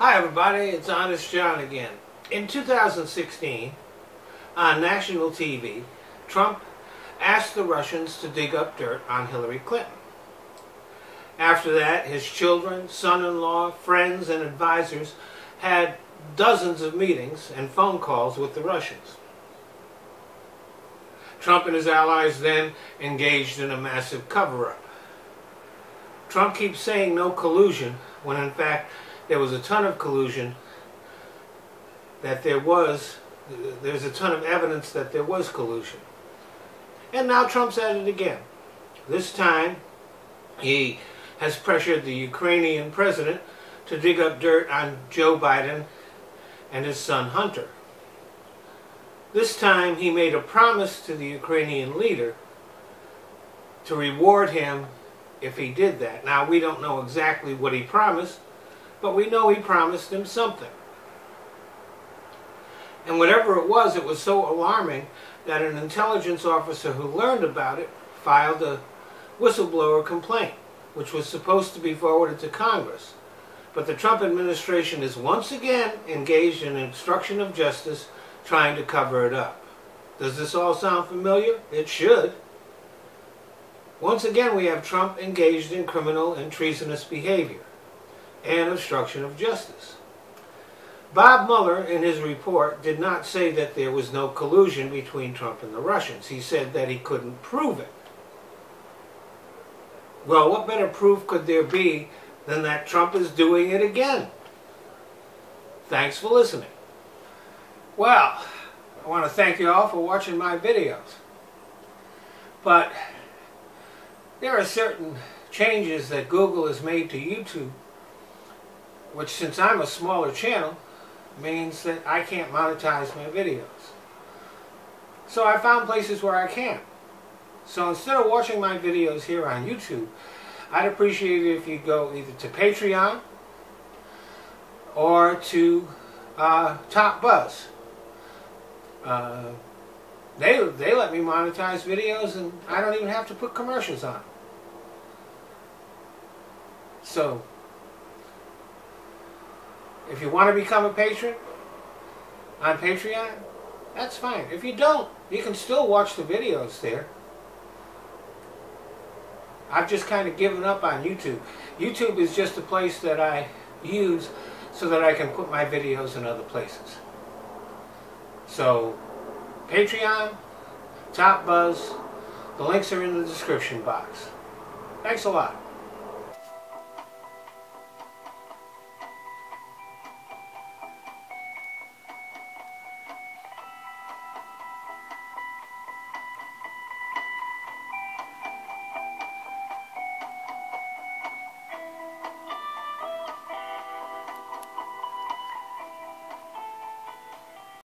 Hi everybody, it's Honest John again. In 2016, on national TV, Trump asked the Russians to dig up dirt on Hillary Clinton. After that, his children, son-in-law, friends, and advisors had dozens of meetings and phone calls with the Russians. Trump and his allies then engaged in a massive cover-up. Trump keeps saying no collusion, when in fact there was a ton of collusion, that there was, there's a ton of evidence that there was collusion. And now Trump's at it again. This time, he has pressured the Ukrainian president to dig up dirt on Joe Biden and his son Hunter. This time, he made a promise to the Ukrainian leader to reward him if he did that. Now, we don't know exactly what he promised, but we know he promised him something. And whatever it was, it was so alarming that an intelligence officer who learned about it filed a whistleblower complaint, which was supposed to be forwarded to Congress. But the Trump administration is once again engaged in obstruction of justice, trying to cover it up. Does this all sound familiar? It should. Once again, we have Trump engaged in criminal and treasonous behavior and obstruction of justice. Bob Mueller, in his report, did not say that there was no collusion between Trump and the Russians. He said that he couldn't prove it. Well, what better proof could there be than that Trump is doing it again? Thanks for listening. Well, I want to thank you all for watching my videos. But there are certain changes that Google has made to YouTube, which since I'm a smaller channel, means that I can't monetize my videos. So I found places where I can. So instead of watching my videos here on YouTube, I'd appreciate it if you go either to Patreon or to uh, Top Buzz. Uh, they, they let me monetize videos and I don't even have to put commercials on. So, if you want to become a patron on Patreon, that's fine. If you don't, you can still watch the videos there. I've just kind of given up on YouTube. YouTube is just a place that I use so that I can put my videos in other places. So, Patreon, Top Buzz, the links are in the description box. Thanks a lot.